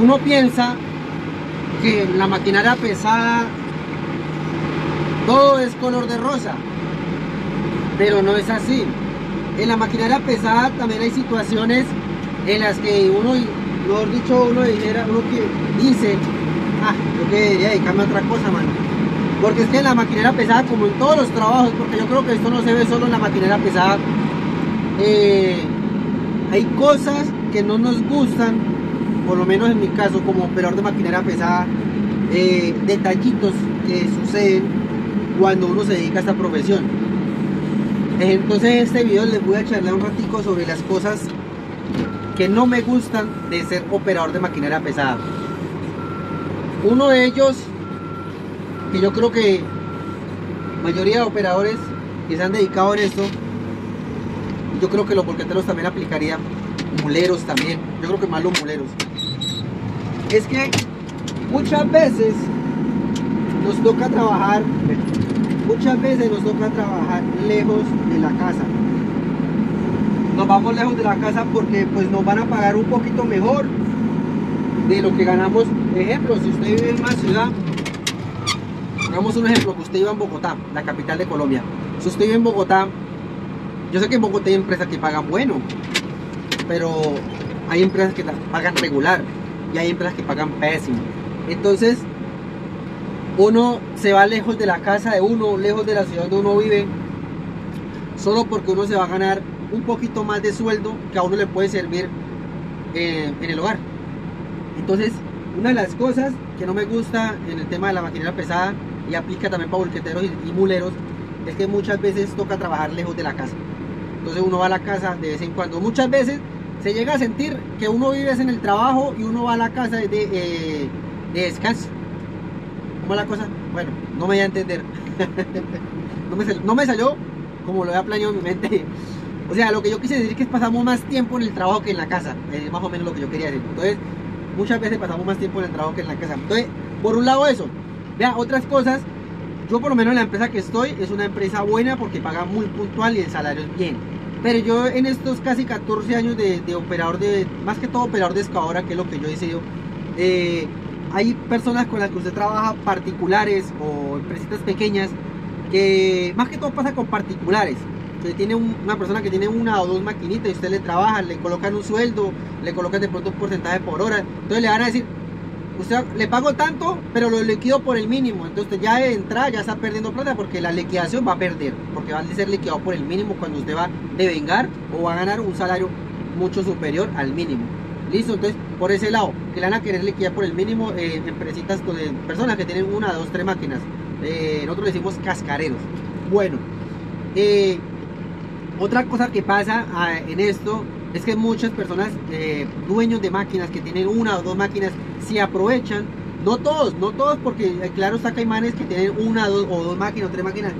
uno piensa que la maquinaria pesada todo es color de rosa, pero no es así. En la maquinaria pesada también hay situaciones en las que uno, mejor dicho, uno dijera, uno que dice, ah, yo que debería dedicarme a otra cosa, mano. Porque es que en la maquinaria pesada, como en todos los trabajos, porque yo creo que esto no se ve solo en la maquinaria pesada, eh, hay cosas que no nos gustan, por lo menos en mi caso, como operador de maquinaria pesada, eh, detallitos que suceden cuando uno se dedica a esta profesión. Entonces en este video les voy a charlar un ratico sobre las cosas que no me gustan de ser operador de maquinaria pesada. Uno de ellos, que yo creo que mayoría de operadores que se han dedicado a esto, yo creo que los bolqueteros también aplicarían, muleros también, yo creo que más los muleros. Es que muchas veces nos toca trabajar, muchas veces nos toca trabajar lejos de la casa. Nos vamos lejos de la casa porque pues nos van a pagar un poquito mejor de lo que ganamos. Ejemplo, si usted vive en una ciudad, hagamos un ejemplo, que usted vive en Bogotá, la capital de Colombia. Si usted vive en Bogotá, yo sé que en Bogotá hay empresas que pagan bueno, pero hay empresas que pagan regular y hay empresas que pagan pésimo. Entonces, uno se va lejos de la casa de uno, lejos de la ciudad donde uno vive, solo porque uno se va a ganar un poquito más de sueldo que a uno le puede servir eh, en el hogar. Entonces, una de las cosas que no me gusta en el tema de la maquinaria pesada y aplica también para volqueteros y, muleros es que muchas veces toca trabajar lejos de la casa. Entonces uno va a la casa de vez en cuando. Muchas veces se llega a sentir que uno vive en el trabajo y uno va a la casa de, eh, de descanso. ¿Cómo es la cosa? Bueno, no me voy a entender. no, me salió, como lo había planeado en mi mente. O sea, lo que yo quise decir es que pasamos más tiempo en el trabajo que en la casa. Es más o menos lo que yo quería decir. Entonces, muchas veces pasamos más tiempo en el trabajo que en la casa. Entonces, por un lado eso. Vea, otras cosas. Yo por lo menos en la empresa que estoy es una empresa buena porque paga muy puntual y el salario es bien. Pero yo en estos casi 14 años de, operador de, más que todo operador de excavadora, que es lo que yo he sido, eh, hay personas con las que usted trabaja particulares o empresitas pequeñas que más que todo pasa con particulares. Usted tiene una persona que tiene una o dos maquinitas y usted le trabaja, le colocan un sueldo, le colocan de pronto un porcentaje por hora. Entonces le van a decir, le pago tanto, pero lo liquido por el mínimo. Entonces ya de entrada ya está perdiendo plata porque la liquidación va a perder, porque va a ser liquidado por el mínimo cuando usted va a devengar o va a ganar un salario mucho superior al mínimo. Listo, entonces por ese lado, que le van a querer liquidar por el mínimo eh, empresitas, eh, personas que tienen una, dos, tres máquinas. Eh, nosotros decimos cascareros. Bueno, eh, otra cosa que pasa ah, en esto es que muchas personas, dueños de máquinas que tienen una o dos máquinas, se aprovechan. No todos, no todos, porque claro está que que tienen una dos, o dos máquinas o tres máquinas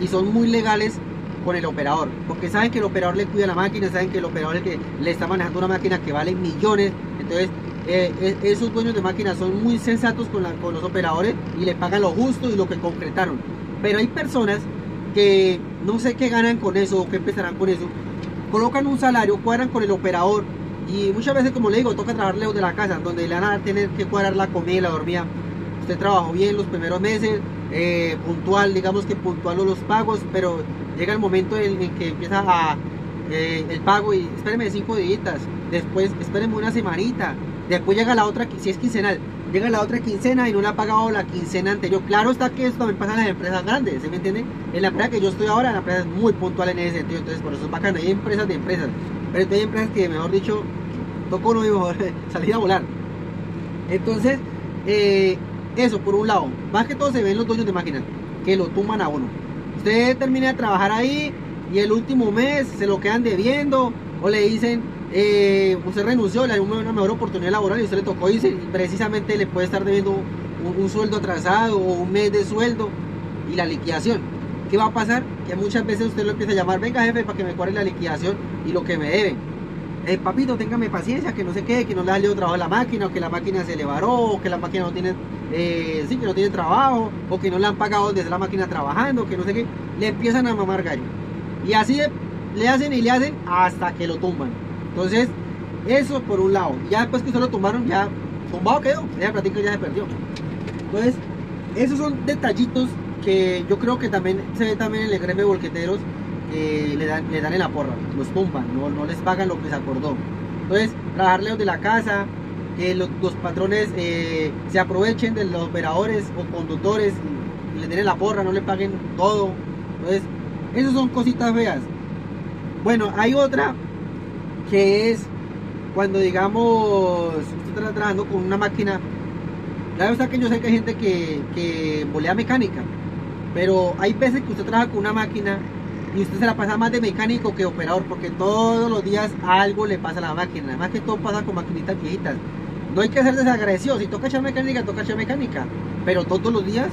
y son muy legales con el operador, porque saben que el operador le cuida la máquina, saben que el operador es el que le está manejando una máquina que vale millones, entonces eh, eh, esos dueños de máquinas son muy sensatos con, con los operadores y le pagan lo justo y lo que concretaron. Pero hay personas que no sé qué ganan con eso o qué empezarán con eso, colocan un salario, cuadran con el operador y muchas veces, como le digo, toca trabajar lejos de la casa, donde le van a tener que cuadrar la comida la dormida. Usted trabajó bien los primeros meses, eh, puntual, digamos que puntual los pagos, pero llega el momento en, que empieza eh, el pago y espéreme cinco días, después espéreme una semanita, después llega la otra, si es quincenal, llega la otra quincena y no le ha pagado la quincena anterior. Claro está que esto también pasa en las empresas grandes, ¿se me entiende? En la empresa que yo estoy ahora, la empresa es muy puntual en ese sentido, entonces por eso es bacano, hay empresas de empresas, pero hay empresas que mejor dicho, tocó no mejor salir a volar. Entonces, eh, eso por un lado, más que todo se ven los dueños de máquinas, que lo tumban a uno. Usted termina de trabajar ahí y el último mes se lo quedan debiendo o le dicen, eh, usted renunció, le dio una mejor oportunidad laboral y usted le tocó irse y precisamente le puede estar debiendo un, sueldo atrasado o un mes de sueldo y la liquidación. ¿Qué va a pasar? Que muchas veces usted lo empieza a llamar, venga jefe, para que me cuadre la liquidación y lo que me debe. Eh, papito, téngame paciencia, que no sé qué, que no le ha salido trabajo a la máquina, o que la máquina se le varó, o que la máquina no tiene eh, sí, que no tiene trabajo, o que no le han pagado desde la máquina trabajando, que no sé qué, le empiezan a mamar gallo. Y así le hacen y le hacen hasta que lo tumban. Entonces, eso por un lado. Ya después que usted lo tumbaron, ya tumbado quedó, ya se perdió. Entonces, esos son detallitos que yo creo que también se ve también en el gremio de volqueteros que le dan, le dan en la porra, los tumban, no, no les pagan lo que se acordó. Entonces, trabajarle de la casa, que los, los patrones eh, se aprovechen de los operadores o conductores y le den en la porra, no le paguen todo. Entonces, esas son cositas feas. Bueno, hay otra que es cuando digamos usted está trabajando con una máquina. La verdad que yo sé que hay gente que, que volea mecánica, pero hay veces que usted trabaja con una máquina y usted se la pasa más de mecánico que operador, porque todos los días algo le pasa a la máquina. Además que todo pasa con maquinitas viejitas. No hay que ser desagradecido, si toca echar mecánica, toca echar mecánica. Pero todos los días,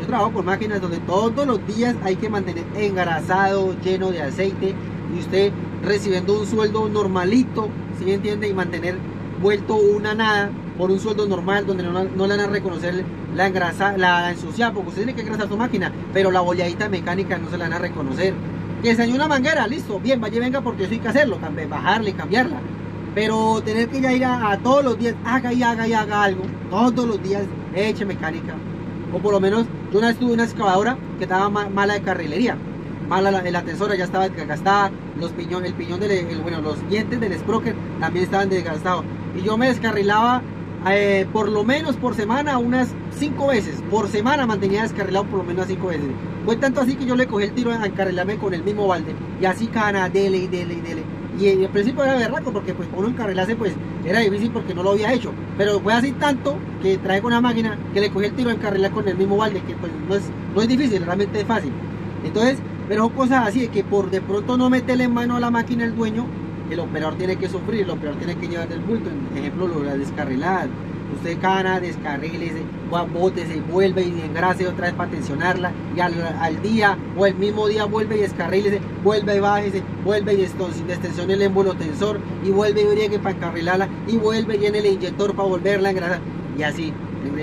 yo trabajo con máquinas donde todos los días hay que mantener engrasado, lleno de aceite, y usted recibiendo un sueldo normalito, si me entiende? Y mantener vuelto una nada por un sueldo normal donde no, no le van a reconocer la engrasa, la ensuciada, porque usted tiene que engrasar su máquina, pero la boleadita mecánica no se la van a reconocer. Que enseñó una manguera, listo, bien, vaya venga porque eso hay que hacerlo, y cambiarla. Pero tener que ya ir a, todos los días, haga y haga y haga algo, todos los días, eche mecánica. O por lo menos, yo una vez tuve una excavadora que estaba ma mala de carrilería mala la, la tensora ya estaba desgastada, los piñón, el piñón del, el, bueno, los dientes del sprocket también estaban desgastados. Y yo me descarrilaba eh, por lo menos por semana unas 5 veces. Por semana mantenía descarrilado por lo menos 5 veces. Fue tanto así que yo le cogí el tiro a encarrilarme con el mismo balde. Y así cana, dele y dele y dele. Y al principio era berraco porque pues uno encarrilarse pues era difícil porque no lo había hecho. Pero fue así tanto que trae con la máquina que le cogí el tiro a encarrilar con el mismo balde que pues no es, no es difícil, realmente es fácil. Entonces pero son cosas así de que por de pronto no meterle en mano a la máquina el dueño, el operador tiene que sufrir, el operador tiene que llevar del bulto. Por ejemplo, lo de la descarrilada. Usted cana, descarrile, bote, se vuelve y engrase otra vez para tensionarla. Y al, al, día o el mismo día vuelve y descarrile, vuelve y bájese, vuelve y destensione el émbolo tensor y vuelve y briegue para encarrilarla y vuelve y llene el inyector para volverla a engrasar. Y así,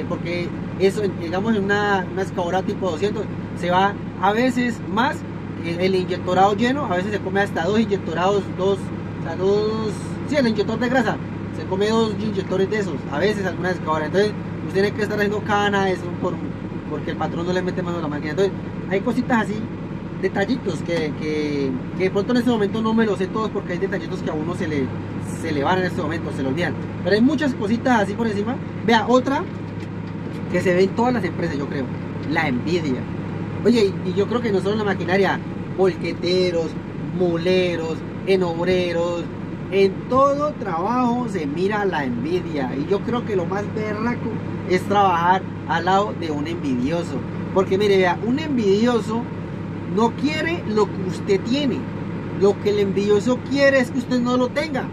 porque eso, digamos, en una, una excavadora tipo 200 se va a veces más el inyectorado lleno, a veces se come hasta dos inyectorados, dos, o sea, dos, sí, el inyector de grasa, se come dos inyectores de esos, a veces algunas excavadoras, entonces usted tiene que estar haciendo cana, eso por, porque el patrón no le mete mano a la máquina, entonces hay cositas así, detallitos que, que, de pronto en este momento no me los sé todos porque hay detallitos que a uno se le, se le van en este momento, se le olvidan, pero hay muchas cositas así por encima, vea, otra que se ve en todas las empresas yo creo, la envidia, Oye, y yo creo que no solo en la maquinaria, volqueteros, moleros, en obreros, en todo trabajo se mira la envidia. Y yo creo que lo más berraco es trabajar al lado de un envidioso. Porque mire, vea, un envidioso no quiere lo que usted tiene. Lo que el envidioso quiere es que usted no lo tenga.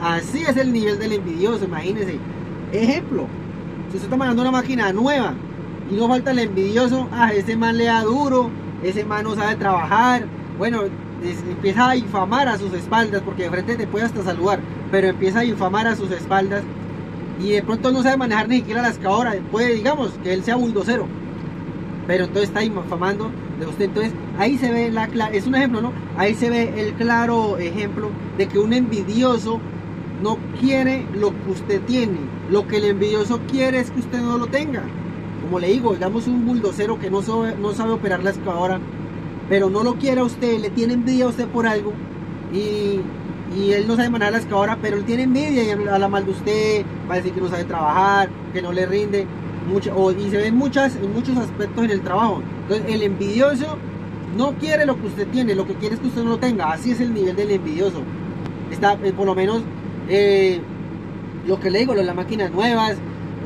Así es el nivel del envidioso, imagínese. Ejemplo, si usted está manejando una máquina nueva y no falta el envidioso, ah, ese man le da duro, ese man no sabe trabajar, bueno, empieza a infamar a sus espaldas, porque de frente te puede hasta saludar, pero empieza a infamar a sus espaldas y de pronto no sabe manejar ni siquiera la excavadora, puede, digamos, que él sea buldocero, pero entonces está infamando de usted, entonces ahí se ve la es un ejemplo, ¿no? Ahí se ve el claro ejemplo de que un envidioso no quiere lo que usted tiene, lo que el envidioso quiere es que usted no lo tenga como le digo, digamos un buldocero que no sabe, no sabe operar la excavadora, pero no lo quiere a usted, le tiene envidia a usted por algo y, y él no sabe manejar la excavadora, pero él tiene envidia y habla mal de usted, va a decir que no sabe trabajar, que no le rinde, mucho, y se ven muchas, en muchos aspectos en el trabajo. Entonces el envidioso no quiere lo que usted tiene, lo que quiere es que usted no lo tenga, así es el nivel del envidioso. Está, eh, por lo menos, eh, lo que le digo, las máquinas nuevas,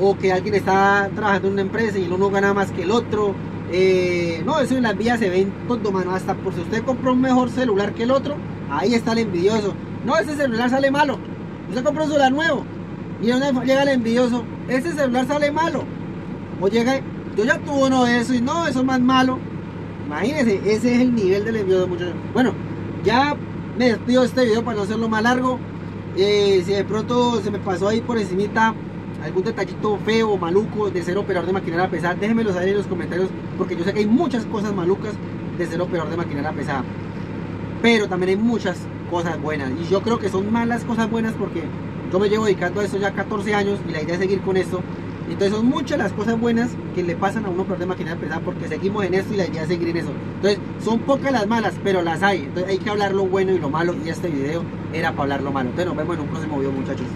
o que alguien está trabajando en una empresa y uno gana más que el otro. Eh, no, eso en las vías se ven todo, mano. Hasta por si usted compra un mejor celular que el otro, ahí está el envidioso. No, ese celular sale malo. Usted compra un celular nuevo y llega el envidioso. Ese celular sale malo. O llega, yo ya tuve uno de esos y no, eso es más malo. Imagínense, ese es el nivel del envidioso, muchachos. Bueno, ya me despido de este video para no hacerlo más largo. Eh, si de pronto se me pasó ahí por encimita algún detallito feo maluco de ser operador de maquinaria pesada, déjenmelo saber en los comentarios porque yo sé que hay muchas cosas malucas de ser operador de maquinaria pesada. Pero también hay muchas cosas buenas y yo creo que son malas cosas buenas porque Yo me llevo dedicando a esto ya 14 años y la idea es seguir con esto. Entonces son muchas las cosas buenas que le pasan a uno por de maquinaria pesada porque seguimos en esto y la idea es seguir en eso. Entonces son pocas las malas, pero las hay. Entonces hay que hablar lo bueno y lo malo y este video era para hablar lo malo. Entonces nos vemos en un próximo video muchachos.